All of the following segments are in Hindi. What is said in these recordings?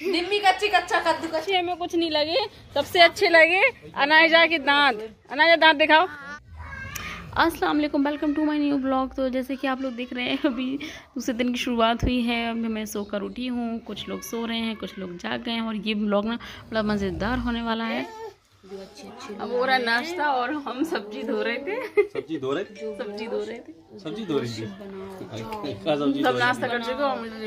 निम्मी कच्ची कच्चा कद्दू कच्ची। हमें कुछ नहीं लगे सबसे अच्छे लगे अनायजा के दांत। अनायजा दांत दिखाओ। अस्सलाम वालेकुम welcome to my new blog तो जैसे कि आप लोग देख रहे हैं अभी दूसरे दिन की शुरुआत हुई है। अभी मैं सोकर उठी हूँ कुछ लोग सो रहे हैं कुछ लोग जाग गए हैं और ये ब्लॉग ना बड़ा मज़ेदार होने वाला है। अब हो रहा नाश्ता और हम सब्ज़ी धो रहे थे। सब्ज़ी धो रहे सब्ज़ी धो रहे थे। सब्ज़ी धो रही थी। सब नाश्ता कर चुके और मुझे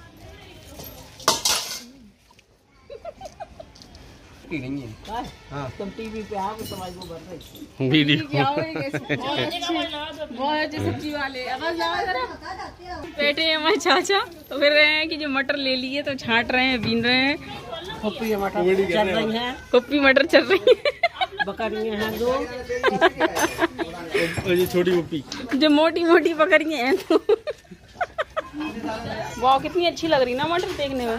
वीडियो। बहुत अच्छे सब्ज़ी वाले। आवाज़ लगा जरा बैठे हैं हमारे चाचा। तो फिर रहे हैं कि जो मटर ले लिए तो छाट रहे हैं बीन रहे हैं। पप्पी मटर चल रही है बकरियाँ हैं। दो। और ये छोटी पप्पी जो मोटी मोटी पकड़िए हैं तो वाह कितनी अच्छी लग रही ना मटर देखने में।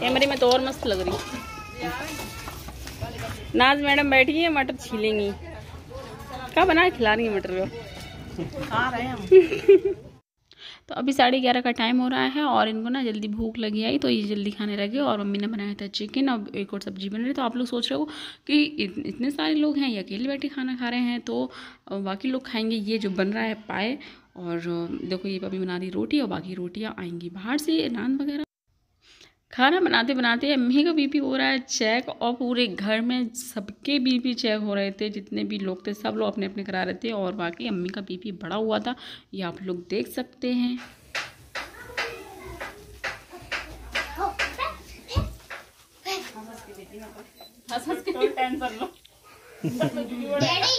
कैमरे में तो और मस्त लग रही। नाज मैडम बैठी है मटर छीलेंगी। क्या बना खिला रही है मटर को? आ रहे हैं तो अभी साढ़े ग्यारह का टाइम हो रहा है और इनको ना जल्दी भूख लगी आई तो ये जल्दी खाने लगे और मम्मी ने बनाया था चिकन और एक और सब्ज़ी बन रही तो आप लोग सोच रहे हो कि इतने सारे लोग हैं ये अकेले बैठे खाना खा रहे हैं तो बाकी लोग खाएँगे। ये जो बन रहा है पाए और देखो ये अभी बना रही रोटी और बाकी रोटियाँ आएँगी बाहर से नान वगैरह। खाना बनाते बनाते अम्मी का बीपी हो रहा है चेक और पूरे घर में सबके बीपी चेक हो रहे थे जितने भी लोग थे सब लोग अपने अपने करा रहे थे और बाकी अम्मी का बीपी बढ़ा हुआ था ये आप लोग देख सकते हैं।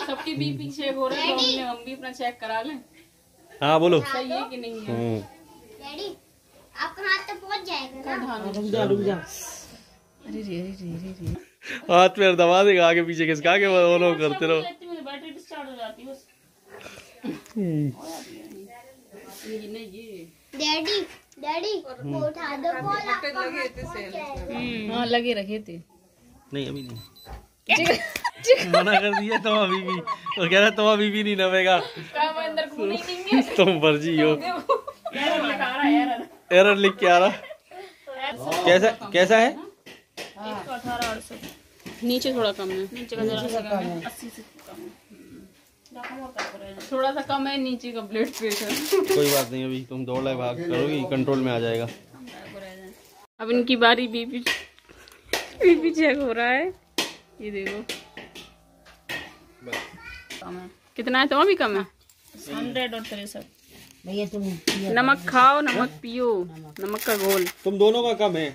सबकी बीपी चेक हो रहा है तो हमने हम भी अपना चेक करा लें। हाँ बोलो। सही है कि नहीं है? हम्म, आपका हाथ तो पहुँच जाएगा ना। रुक जा रुक जा। अरे रे अरे रे रे हाथ पैर दबा देगा आगे पीछे खिसका के वो लोग करते रहो। बैटरी डिस्चार्ज हो जाती है बस। ये नहीं ये डैडी डैडी उठा दो बॉल आपका हाथ पहुँच जाएगा। हाँ लगे रखे थे। नहीं अभी नहीं। मना कर दिया तुम अभी भी। तो कह रहा तुम अभी भी नहीं नवेगा। तुम फर्जी हो। है एरर लिख के आ रहा। कैसा कैसा है? नीचे थोड़ा कम है। नीचे का जरा सा कम है। अस्सी से कम है। थोड़ा सा कम है नीचे का ब्लड प्रेशर। कोई बात नहीं अभी तुम दौड़ लाए भाग करोगी कंट्रोल में आ जाएगा। अब इनकी बारी बीपी बीपी चेक हो रहा है। ये देखो। कम है। कितना है? तो भी कम है। हंड्रेड और तिरसठ। भैया तुम नमक खाओ नमक पियो। नमक का घोल। तुम दोनों का कम है।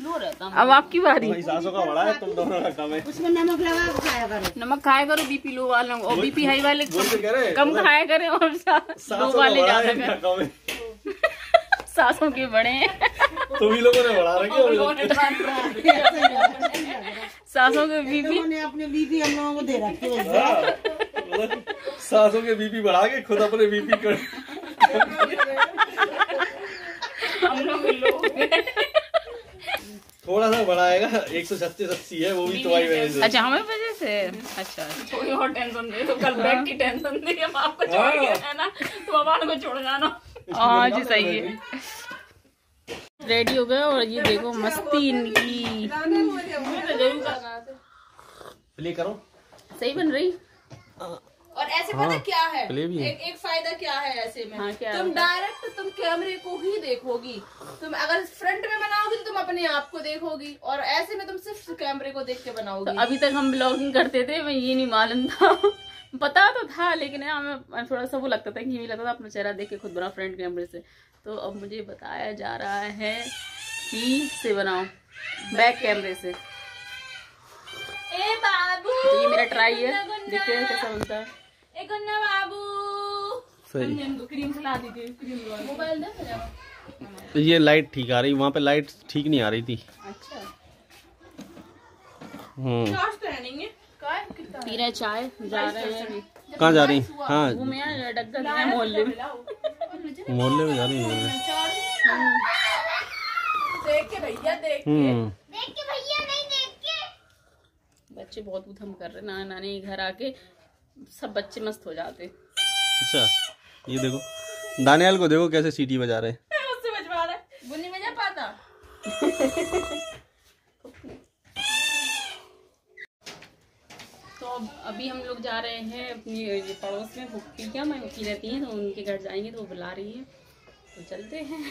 अब आपकी बारी। सासों का बड़ा है तुम दोनों का कम है। उसमें नमक लगा खाया करो। नमक खाया करो बीपी लो वालों और बीपी हाई वाले कम खाया करें और लो सासों वाले ज़्यादा करें। सासों के बड़े हैं। तुम ही लोगों ने बढ़ा रखे हो सासों के बीपी उन्होंने अपने बीपी हम लोगों को दे रखी है। मतलब सासों के बीपी बढ़ा के खुद अपने बीपी कर हम लोग लो थोड़ा सा बढ़ाएगा एक सौ छत्तीस अस्सी है वो भी तुम्हारी वजह से। अच्छा हमें वजह से? अच्छा। थोड़ी और टेंशन दे तो कल बैग की टेंशन दे हम आपको छोड़ के है ना तो हमारे को छोड़ जाना। हाँ जी सही है। रेडी हो गए? और ये देखो मस्ती इनकी। प्ले करो। सही बन रही? और ऐसे हाँ, पता क्या है? है। एक एक फ़ायदा क्या है ऐसे में? हाँ, क्या तुम डायरेक्ट तुम कैमरे को ही देखोगी। तुम अगर फ्रंट में बनाओगी तो तुम अपने आप को देखोगी। और ऐसे में तुम सिर्फ़ कैमरे को देख के बनाओगी। तो अभी तक हम ब्लॉगिंग करते थे मैं ये नहीं मालूम था। पता तो था लेकिन हाँ, हमें थोड़ा सा वो लगता था कि ये लगता था अपना चेहरा देख के खुद बना फ्रंट कैमरे से। तो अब मुझे बताया जा रहा है कि से बनाओ बैक कैमरे से। ए बाबू तो ये मेरा ट्राई है। देखते हैं कैसा बनता है। ए बाबू. सही. हमने क्रीम खिला दी थी क्रीम मोबाइल दे ये लाइट ठीक आ रही वहाँ पे लाइट ठीक नहीं आ रही थी। अच्छा। हम्म। पी रहे चाय जा रहे हैं। कहाँ जा रही? हाँ। मोहल्ले में। मोहल्ले में जा रही है। देख के भैया देख हम्म। देख के भैया नहीं देख के। बच्चे बहुत उधम कर रहे नाना नानी घर आके। सब बच्चे मस्त हो जाते। अच्छा ये देखो। दानियाल को देखो कैसे सीटी बजा रहे। हैं उससे बजवा रहा है। बुनी में जा पाता। तो अब अभी हम लोग जा रहे हैं अपनी ये पड़ोस में फुप्पी क्या मैं फुप्पी रहती हैं तो उनके घर जाएँगे तो वो बुला रही है। तो चलते हैं।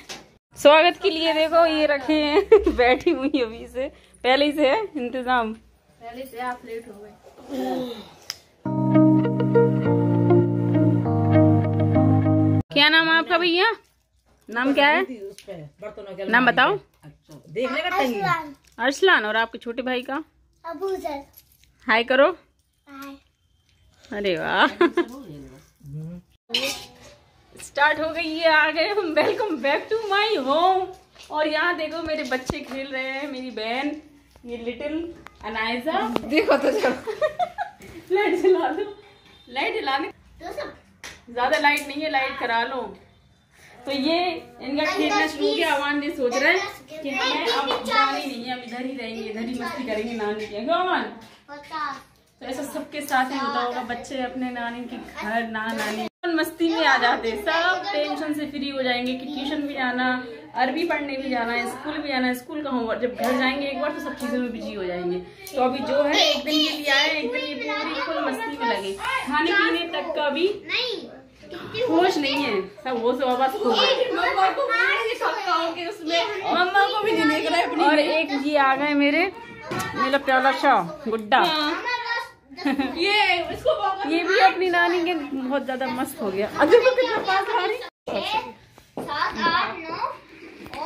स्वागत के लिए देखो ये रखे हैं। बैठी हुई अभी से। पहले से है इंतज़ाम। पहले से आप लेट हो गए। क्या नाम है आपका भैया? नाम क्या है? नाम बताओ। अच्छा देखने का अरसलान और आपके छोटे भाई का? हाय करो। अरे वाह। स्टार्ट हो गई है आ गए हम welcome back to my home और यहाँ देखो मेरे बच्चे खेल रहे हैं मेरी बहन ये लिटिल अनाइजा देखो तो चलो। लाइट जला लो लाइट जलाने। ज़्यादा लाइट नहीं है लाइट करा लो। तो ये इनका खेलना शुरू किया अवान ने सोच रहा है कि हमें अब जाने नहीं है अब इधर ही रहेंगे इधर ही मस्ती करेंगे नानी के। अगर अवान तो ऐसा सबके साथ ही होता होगा बच्चे अपने नानी के घर ना नानी। मस्ती में आ जाते सब टेंशन से फ्री हो जाएँगे कि ट्यूशन भी जाना अरबी पढ़ने भी जाना है स्कूल भी जाना है स्कूल का होमवर्क जब घर जाएँगे एक बार तो सब चीज़ों में बिज़ी हो जाएँगे। तो अभी जो है एक दिन के लिए आए एक दिन ये पूरी फुल मस्ती में लगे। खाने पीने तक का भी होश नहीं है। सब वापस खो गए मम्मा को भी नहीं खपका होगे उसमें। मम्मा को भी नहीं देख रहे अपनी। और एक ये आ गए मेरे मेरा प्याला शाह गुड्डा। ये इसको ये भी अपनी नानी के बहुत ज़्यादा मस्त हो गया। अगर वो कितना पास आ रही? सात आठ नौ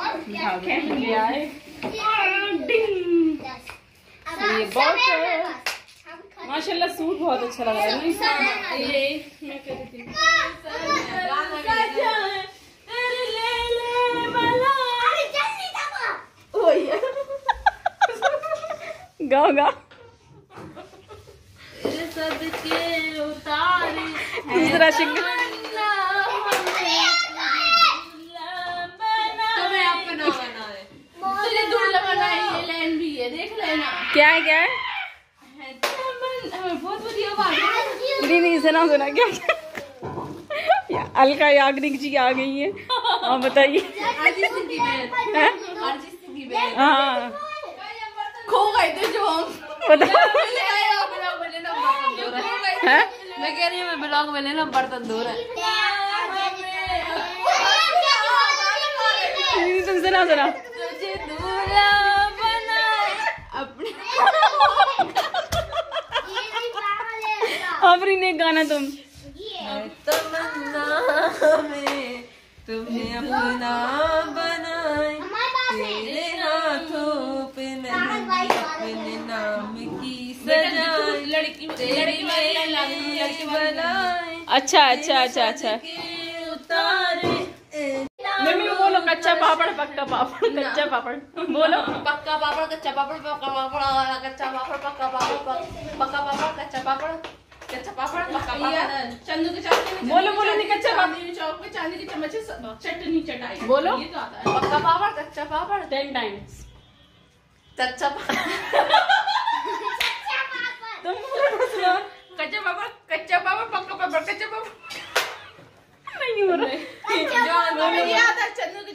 आए ये बहुत माशाल्लाह सूट बहुत अच्छा लग रहा है। ना ये मैं कह है गाओ गाओ। दूसरा सिंगल है देख लेना। क्या है क्या है? बहुत बढ़िया नहीं नहीं सुना सुना क्या या, अलका याग्निक जी आ गई है। हाँ बताइए। हैं? हाँ खो गए थे जो रहा है? मैं कह रही हूँ। मैं ब्लॉग में लेना बर्तन धो रहा है तुम सुना सुना। आफरीन एक गाना तुम। तुम्हें अपना बनाए तेरे हाथों पे मेहंदी अपने नाम की सजाए लड़की तेरी लड़की बनाए अच्छा अच्छा अच्छा अच्छा। उतारे मम्मी बोलो, कच्चा पापड़, पक्का पापड़, कच्चा पापड़। बोलो। पक्का पापड़, कच्चा पापड़, पक्का पापड़, कच्चा पापड़, पक्का पापड़ पक्का पापड़, कच्चा पापड़। कच्चा पापड़ पक्का पापड़। चंदू के चावल बोलो बोलो नहीं कच्चा पापड़। चौक पे चांदी के चम्मच से चटनी चटाई। बोलो। ये तो आता है। पक्का पापड़ कच्चा पापड़ टेन टाइम्स कच्चा पापड़। तुम बोलो कच्चा पापड़ कच्चा पापड़ पक्का पापड़ कच्चा पापड़ नहीं हो रहा है जो आता है ये आता है चंदू की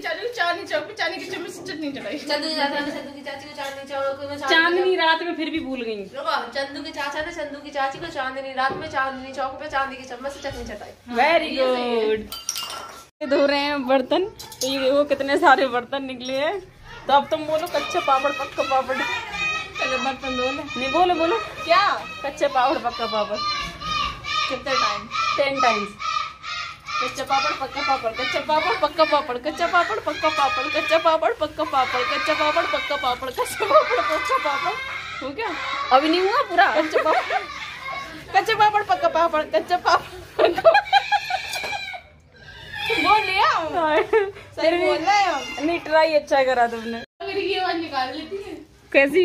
चादर में चंदू की चादर में चांदी चौक पे चांदी की चम्मच से चटनी चटाई चंदू की चादर में चंदू की चाची को चांदनी चौक में चांदनी रात में फिर भी भूल गई। रुको चंदू के चाचा ने चंदू की चाची को चांदनी रात में चांदनी चौक पे चांदी की चम्मच से चटनी चटाई। वेरी गुड धो रहे हैं बर्तन। तो ये देखो कितने सारे बर्तन निकले हैं। तो अब तुम बोलो कच्चा पापड़ पक्का पापड़। पहले बर्तन धो ले। नहीं बोलो बोलो। क्या? कच्चे पापड़ पक्का पापड़। कितने टाइम टेन टाइम्स कच्चा पापड़ पक्का पापड़ कच्चा पापड़ पक्का पापड़ कच्चा पापड़ पक्का पापड़ कच्चा पापड़ पक्का पापड़ कच्चा पापड़ पक्का पापड़ कच्चा पापड़ पक्का पापड़। हो गया? अभी नहीं हुआ पूरा? कच्चा पापड़ कच्चा पापड़ पक्का पापड़ कच्चा पापड़ बोल लिया? भी बोल रहे हो। नहीं ट्राई अच्छा करा तुमने। मेरी ये आवाज़ निकाल लेती है। कैसी?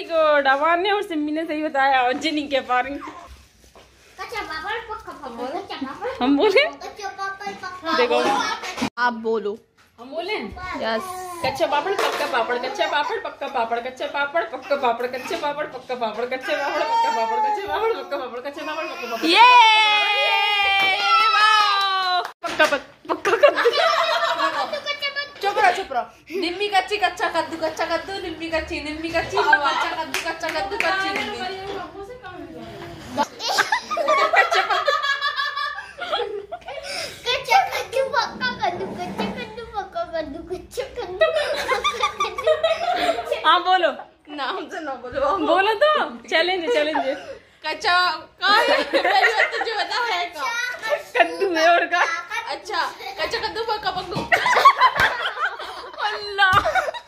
वेरी गुड अवान ने और सिम्मी ने सही बताया और जी नहीं कह पा रही कच्चा पापड़ पक्का पापड़ कच्चा पापड़ हम बोले कच्चा पापड़ पक्का देखो आप बोलो हम बोले यस कच्चा पापड़ पक्का पापड़ कच्चा पापड़ पक्का पापड़ कच्चा पापड़ पक्का पापड़ कच्चे पापड़ पक्का पापड़ कच्चे पापड़ पक्का पापड़ कच्चे पापड़ पक्का पापड़ कच्चे पापड़ पक्का पापड़ ये पक्का पक- पक्का कद्दू रहो निम्मी कच्ची कच्चा कद्दू कच्चा कद्दू निम्मी कच्ची निम्मी कच्ची कच्चा कद्दू कच्चा कद्दू कच्ची निम्मी हाँ बोलो। नाम से ना बोलो। बोलो तो। चैलेंज चैलेंज कच्चा का है? तुझे बता है। का कद्दू है और का अच्छा कच्चा कद्दू पक्का पक्का अल्लाह कच्चा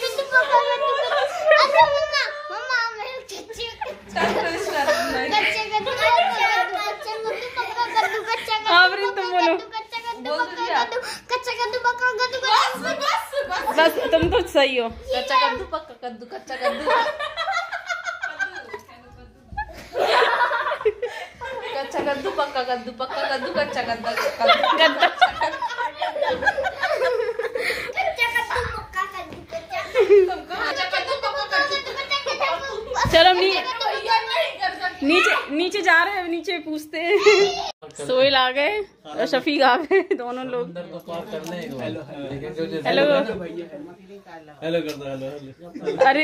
कद्दू पक्का कद्दू अच्छा मम्मा मम्मा मैं कच्चे कच्चा कद्दू पक्का कद्दू कच्चा कद्दू पक्का कद्दू कच्चा कद्दू हाँ, वृंद, तुम बोलो। कच्चा कद्दू कच्चा कद्दू पक्का कद्दू बस बस तुम तो सही हो। कच्चा कद्दू पक्का कद्दू कच्चा कद्दू। कच्चा कद्दू पक्का कद्दू पक्का कद्दू कच्चा कद्दू कद्दू। गद्दा कच्चा कद्दू पक्का कद्दू कच्चा। कच्चा कद्दू पक्का कद्दू कच्चा कद्दू। चलो नीचे नीचे जा रहे हैं नीचे पूछते हैं। सोहेल आ गए। और शफीक आ गए दोनों लोग। तो हेलो हेलो अरे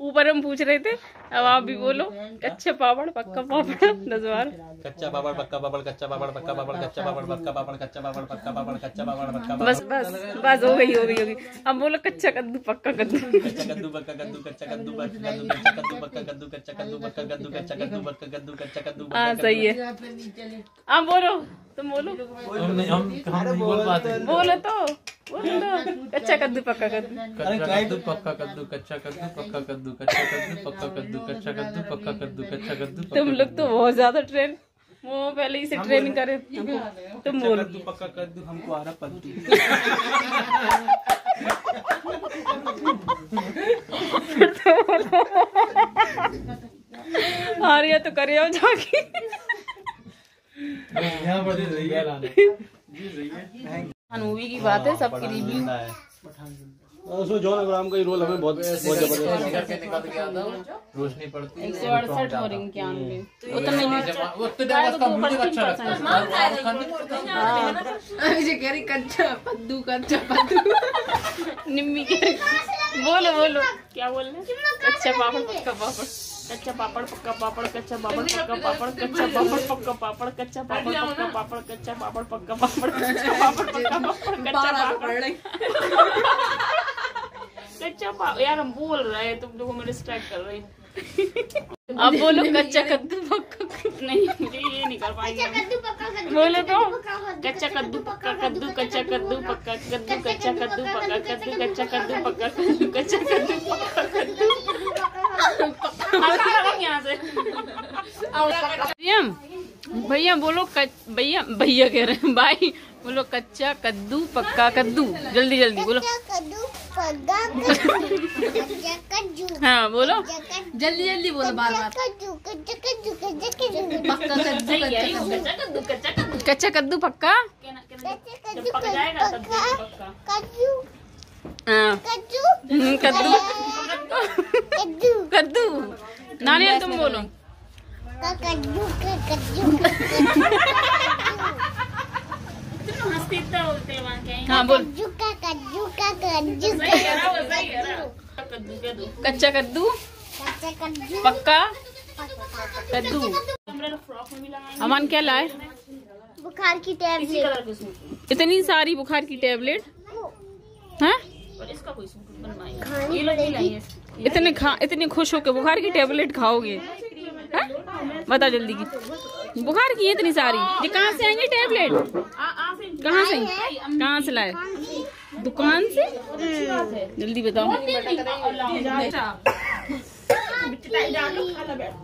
ऊपर हम पूछ रहे थे अब आप भी बोलो। कच्चे पापड़ पक्का पापड़ बार कच्चा पापड़ पक्का पापड़ कच्चा पापड़ पक्का पापड़ कच्चा पापड़ पक्का पापड़ कच्चा पापड़ पक्का पापड़ कच्चा पापड़ पक्का बस बस बस हो गई हो गई हो गई। अब बोलो कच्चा कद्दू पक्का कद्दू। कच्चा कद्दू पक्का कद्दू कच्चा कद्दू पक्का कद्दू कच्चा कद्दू पक्का कद्दू कच्चा कद्दू पक्का कद्दू कच्चा कद्दू पक्का कद्दू कच्चा कद्दू। हाँ सही है। आप बोलो। तुम बोलो। हम हम बोल पाते। बोलो। तो बोलो तो कच्चा कद्दू पक्का कद्दू। कच्चा कद्दू पक्का कद्दू कच्चा कद्दू पक्का कद्दू कच्चा कद्दू पक्का कद्दू कच्चा कद्दू पक्का कद्दू कच्चा कद्दू तुम लोग तो बहुत ज़्यादा ट्रेन वो पहले ही से ट्रेनिंग करे। तुम बोलो। कद्दू पक्का कद्दू हमको आ रहा पद्दू आ रही है तो करे जाके। यहाँ पर मूवी की बात है सबकी रिव्यू उसमें जॉन अब्राहम का ही रोल हमें बहुत बहुत ज़बरदस्त रोशनी पड़ती एक सौ अड़सठ हो। रही क्या तो तो अच्छा है। कच्चा कद्दू कच्चा कद्दू निम्मी। के बोलो बोलो। क्या बोल रहे हैं? कच्चा पापड़ पक्का पापड़। कच्चा पापड़ पक्का पापड़ कच्चा पापड़ पक्का पापड़ कच्चा पापड़ पक्का पापड़ कच्चा पापड़ पक्का पापड़ कच्चा पापड़ पक्का पापड़ कच्चा पापड़ पक्का पापड़ कच्चा पापड़ कच्चा पापड़ यार हम बोल रहे हैं तुम लोगों में डिस्ट्रैक्ट कर रही अब बोलो कच्चा कद्दू पक्का कद्दू- नहीं मुझे ये नहीं कर पाएँगे हम। कद्दू पक्का कद्दू बोलो तो कच्चा कद्दू पक्का कद्दू कच्चा कद्दू पक्का कद्दू कच्चा कद्दू पक्का कद्दू कच्चा कद्दू पक्का कद्दू कच्चा कद्दू पक्का कद्दू भैया भैया बोलो भैया भैया कह रहे हैं भाई बोलो कच्चा कद्दू पक्का कद्दू जल्दी जल्दी बोलो। कच्चा कद्दू पक्का कद्दू कच्चा कद्दू हाँ बोलो। जल्दी जल्दी बोलो बार बार। कच्चा कद्दू पक्का कद्दू कद्दू। कद्दू। कद्दू। पक जाएगा तब पक्का देखो पक्का कद्दू हाँ कद्दू हम्म, कद्दू कद्दू कद्दू नानी तुम बोलो कद्दू कद्दू हाँ बोल कद्दू कद्दू। कच्चा कद्दू। पक्का? कद्दू। अमन क्या लाए? बुखार की टैबलेट इतनी सारी बुखार की टेबलेट हैं? खानी पड़ेगी इतने खा इतने खुश होके बुखार की टेबलेट खाओगे? हैं? बता जल्दी की। बुखार की है इतनी सारी। ये कहाँ से आएँगे टेबलेट कहाँ से? कहाँ से लाए? दुकान से? जल्दी बताओ।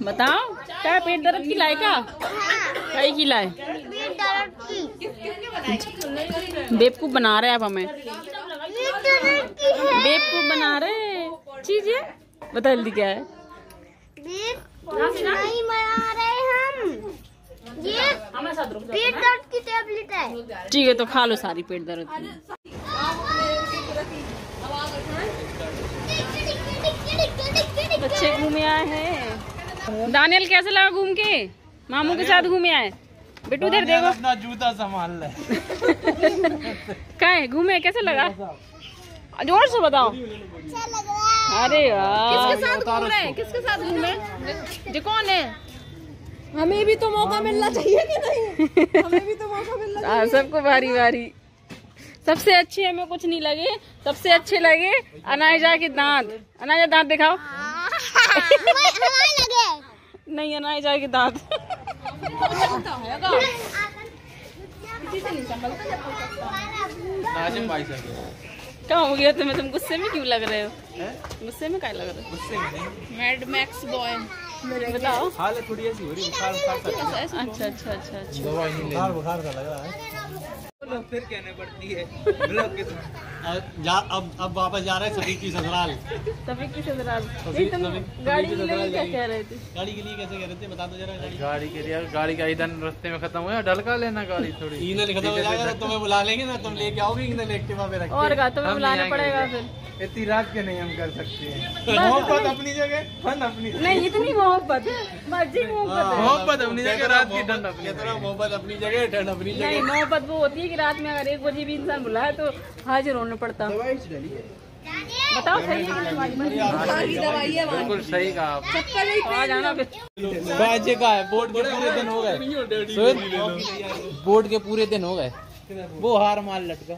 बताओ। क्या पेट दर्द की लाए का कई की लाए? बेवकूफ़ बना रहे आप हमें। है। बेवकूफ़ बना रहे चीज़ है? बता जल्दी क्या है? नहीं बना रहे हम। ये पेट दर्द की टेबलेट है। ठीक है तो खा लो सारी पेट दर्द। की बच्चे घूमे आए हैं। दानियल कैसे लगा घूम के? मामू के साथ घूमे आए। बेटू इधर देखो। अपना जूता संभाल ले। क्या घूमे कैसे लगा? ज़ोर से बताओ। अच्छा लग रहा है। अरे किसके साथ घूम रहे हैं? किसके साथ घूमे ये कौन है? हमें भी तो मौका मिलना चाहिए कि नहीं? हमें भी तो मौका मिलना हाँ, सबको बारी बारी। सबसे अच्छे हमें कुछ नहीं लगे। सबसे अच्छे लगे अनायजा के दांत। अनायजा दांत दिखाओ। हमारे हमारे लगे नहीं अनायजा के दांत। नाजिम भाई साहब क्या हो गया तुम्हें तुम गुस्से में क्यों लग रहे हो? गुस्से में क्या लग रहे गुस्से में नहीं। मैड मैक्स बॉय बताओ। हालत थोड़ी ऐसी हो रही बुखार बुखार सा अच्छा अच्छा अच्छा अच्छा। बुखार बुखार सा लग रहा है। फिर कहने पड़ती है। जा अब अब वापस जा रहे हैं सभी की ससुराल। सभी- तुम सभी- गाड़ी के लिए ससुराल क्या कह रहे थे? गाड़ी के लिए कैसे कह रहे थे? बता दो जरा गाड़ी। गाड़ी के लिए गाड़ी का ईंधन रास्ते में खत्म हुआ ढलका लेना गाड़ी थोड़ी। ईंधन खत्म हो जाएगा तो तुम्हें बुला लेंगे ना तुम लेके आओगे ईंधन एक्टिवा पे रख और तुम्हें बुलाना नहीं पड़ेगा फिर। इतनी रात के नहीं हम कर सकते हैं? मोहब्बत अपनी जगह? फन अपनी नहीं इतनी मोहब्बत मर्ज़ी मोहब्बत मोहब्बत अपनी जगह रात की ठंड अपनी मोहब्बत अपनी जगह ठंड अपनी नहीं जगह। मोहब्बत वो होती है कि रात में अगर एक बजे भी इंसान बुलाए तो हाजिर होना पड़ता। बताओ सही है? बिल्कुल सही कहा बाजे का है बोर्ड के पूरे दिन हो गए। बोर्ड के पूरे दिन हो गए। वो हार मार लटका।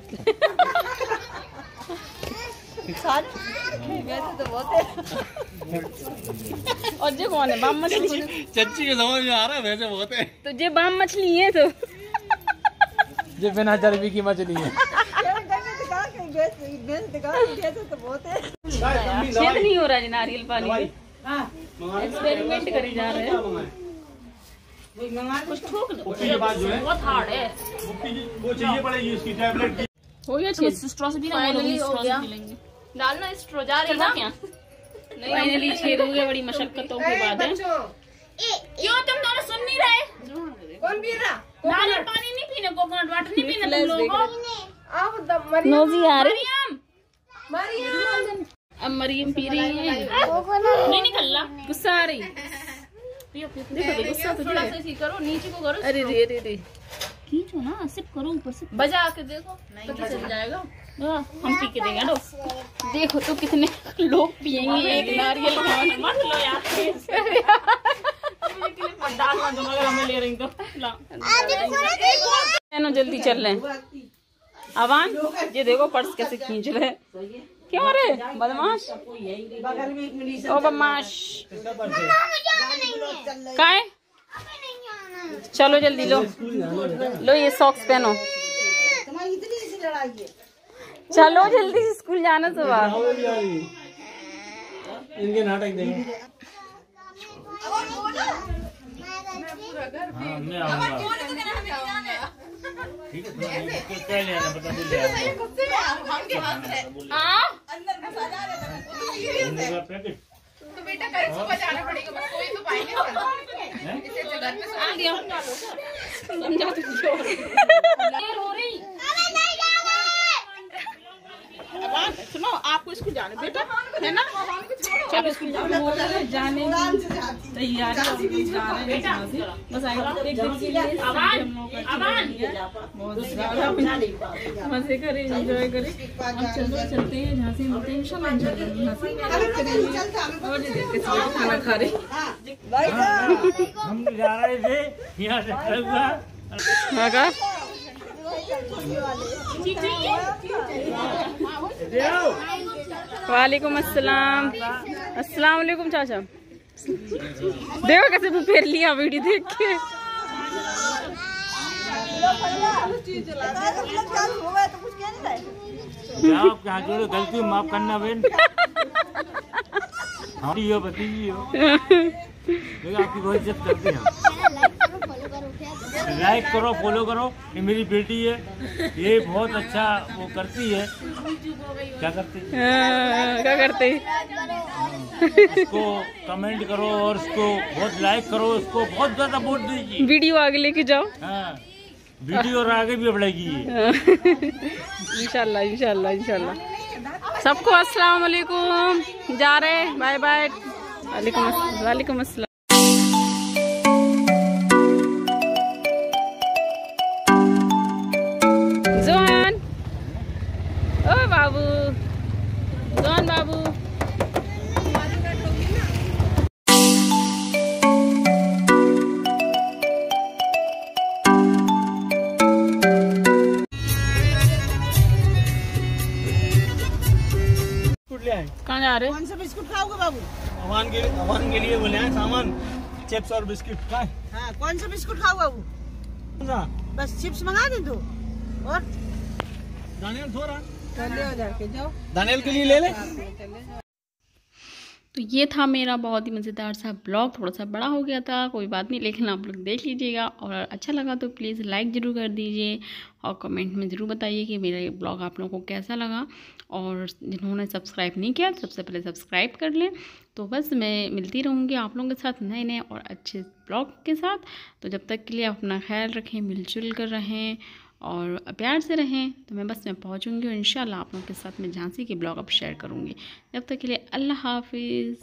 और जे कौन है? बाम मछली? चच्ची के समझ में आ रहा है वैसे बहुत है। तो जे बाम मछली है तो। जो बिना चर्बी की मछली है। छेद नहीं हो रहा जी नारियल पानी में एक्सपेरिमेंट करे जा रहे हैं। कुछ ठोक लो बहुत हार्ड है। वो चाहिए पड़ेगी उसकी टैबलेट हो गया छेद स्ट्रॉ से भी Finally हो गया। डालना स्ट्रो जा रही ना। क्या? फाइनली छेद हो गया बड़ी मशक्कतों के बाद है। क्यों तुम दोनों सुन नहीं रहे? कौन पी रहा? नारियल पानी नहीं पीने कोकोनट वाटर नहीं पीने तुम लोगों नोजी आ रही मरियम। अब मरियम पी रही है। नहीं निकल गुस्सा आ रही। तो थोड़ा सा इसी करो नीचे को करो। अरे रे रे रे। खींचो ना सिप करो ऊपर से। बजा के देखो पता चल जाएगा। हाँ, हम पी के देंगे देखो तो कितने लोग पियेंगे। एक नारियल मत लो यार। हमें ले रही तो। जल्दी चल रहे हैं। अवान ये देखो पर्स कैसे खींच रहे हैं। क्यों रे? बदमाश। ओ बदमाश। का है? चलो जल्दी लो। लो ये सॉक्स पहनो। चलो जल्दी से स्कूल जाना सुबह। इनके नाटक देंगे तो बेटा कल सुबह जाना पड़ेगा बस कोई तो पाएँगे इसे घर में आ दिया समझा तू रो रही अब सुनो आपको स्कूल जाने बेटा। है ना? चलो स्कूल जाने जाने तैयारी जा रहे हैं बस हम मज़े करें एंजॉय करें। अब चलो। चलते हैं जहाँ से मिलते हैं इंशाल्लाह एंजॉय करेंगे यहाँ और हैं। खाना खा रहे हम जा रहे थे यहाँ से हाँ का? देओ वालेकुम अस्सलाम। अस्सलाम वालेकुम चाचा। देखो कैसे मुँह फेर लिया वीडियो देख के। गलती माफ़ करना बहन। हमारी हो लेकिन आपकी बहुत इज़्ज़त करते हैं। लाइक करो फॉलो करो ये मेरी बेटी है ये बहुत अच्छा वो करती है। क्या करती? है हाँ, क्या करते? इसको कमेंट करो और इसको बहुत लाइक करो इसको बहुत ज़्यादा वोट दीजिए। वीडियो आगे लेके जाओ। हाँ वीडियो और आगे भी बढ़ेगी ये। इंशाल्लाह इंशाल्लाह इंशाल्लाह। सबको अस्सलाम वालेकुम जा रहे बाय बाय वालेकुम वालेकुम अस्सलाम। रहे कौन से बिस्कुट खाओगे बाबू? अवान के लिए अवान के लिए बोले हैं सामान चिप्स और बिस्कुट। खाए। हाँ कौन सा बिस्कुट खाओ बाबू? बस चिप्स मंगा दे दो। और? दानियल थोड़ा। चले हो जाके जाओ। दानियल के लिए ले ले। तो ये था मेरा बहुत ही मज़ेदार सा ब्लॉग। थोड़ा सा बड़ा हो गया था, कोई बात नहीं, लेकिन आप लोग देख लीजिएगा। और अच्छा लगा तो प्लीज़ लाइक ज़रूर कर दीजिए और कमेंट में ज़रूर बताइए कि मेरा ये ब्लॉग आप लोगों को कैसा लगा। और जिन्होंने सब्सक्राइब नहीं किया, सबसे पहले सब्सक्राइब कर लें। तो बस मैं मिलती रहूँगी आप लोगों के साथ नए नए और अच्छे ब्लॉग के साथ। तो जब तक के लिए आप अपना ख्याल रखें, मिलजुल कर रहें। और प्यार से रहें तो मैं बस मैं पहुँचूँगी और इन आप लोगों के साथ मैं झांसी के ब्लॉग अब शेयर करूँगी। जब तक के लिए अल्लाह हाफिज़।